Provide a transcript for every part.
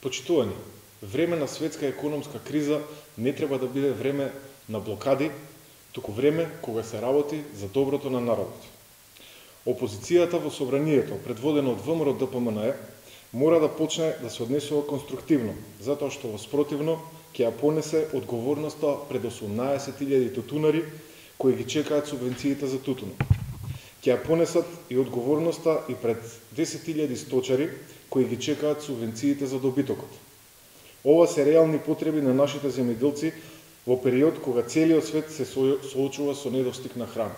Почитувани, време на светска економска криза не треба да биде време на блокади, туку време кога се работи за доброто на народот. Опозицијата во собранието, предводено од ВМРО ДПМНЕ, мора да почне да се однесува конструктивно, затоа што во спротивно ќе ја понесе одговорноста пред 18.000 тутунари кои ги чекаат субвенциите за тутунот. Ќе ја понесат и одговорноста и пред 10.000 сточари кои ги чекаат субвенциите за добитокот. Ова се реални потреби на нашите земјоделци во период кога целиот свет се соочува со недостиг на храна.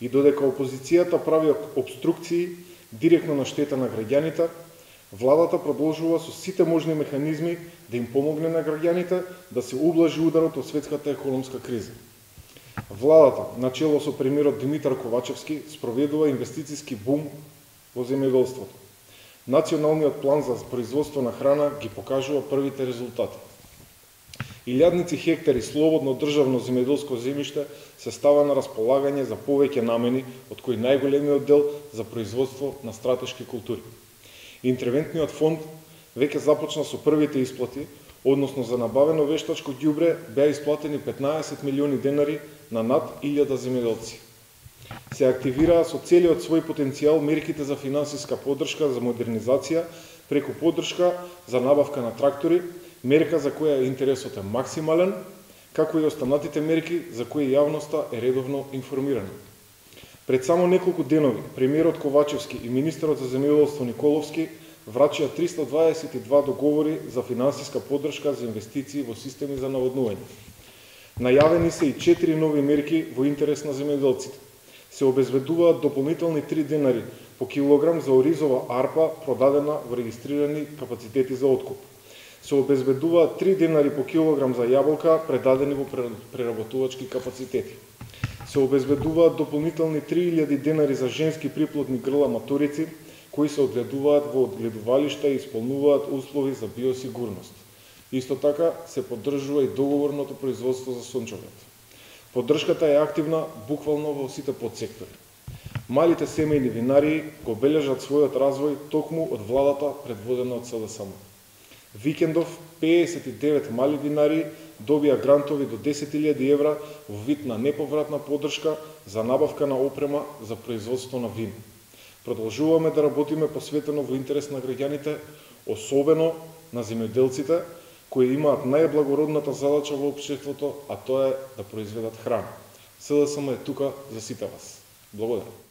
И додека опозицијата прави обструкции директно на штета на граѓаните, владата продолжува со сите можни механизми да им помогне на граѓаните да се ублажи ударот од светската економска криза. Владата, начело со премиерот Димитар Ковачевски, спроведува инвестициски бум во земјоделството. Националниот план за производство на храна ги покажува првите резултати. Илјадници хектари слободно државно земјоделско земјиште се става на располагање за повеќе намени, од кои најголемиот дел за производство на стратешки култури. Интервентниот фонд веќе започна со првите исплати, односно за набавено вештачко ѓубре беа исплатени 15 милиони денари на над 1000 земјоделци се активираа со целиот свој потенцијал мерките за финансиска поддршка за модернизација преку поддршка за набавка на трактори, мерка за која интересот е максимален, како и останатите мерки за кои јавноста е редовно информирана. Пред само неколку денови, премиерот Ковачевски и министерот за земјоделство Николовски врачија 322 договори за финансиска поддршка за инвестиции во системи за наводнување. Најавени се и 4 нови мерки во интерес на земјоделците се обезбедуваат дополнителни 3 денари по килограм за оризова арпа продадена во регистрирани капацитети за откуп. Се обезбедуваат 3 денари по килограм за јаболка предадени во преработувачки капацитети. Се обезбедуваат дополнителни 3000 денари за женски приплодни грла маторици кои се одгледуваат во одгледувалишта и исполнуваат услови за биосигурност. Исто така се поддржува и договорното производство за сончевјата. Поддршката е активна буквално во сите подсектори. Малите семејни винари го бележат својот развој токму од владата предводена од СДСМ. Викендов 59 мали винари добија грантови до 10.000 евра во вид на неповратна поддршка за набавка на опрема за производство на вино. Продолжуваме да работиме посветено во интерес на граѓаните, особено на земјоделците, кои имаат најблагородната задача во општеството, а тоа е да произведат храна. СДСМ е тука за сите вас. Благодарам.